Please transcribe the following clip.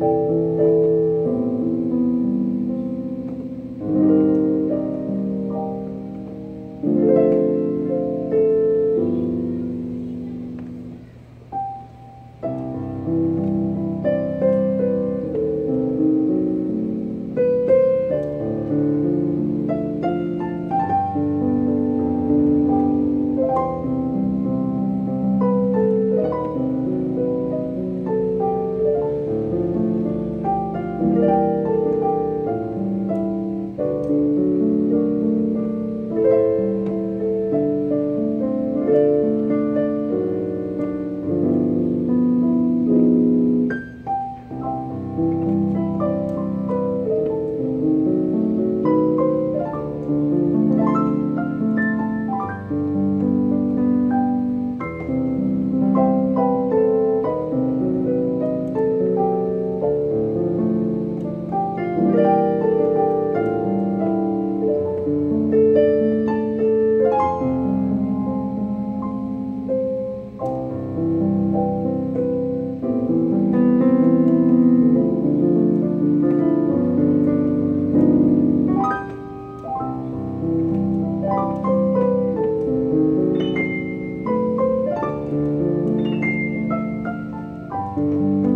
Thank Amen.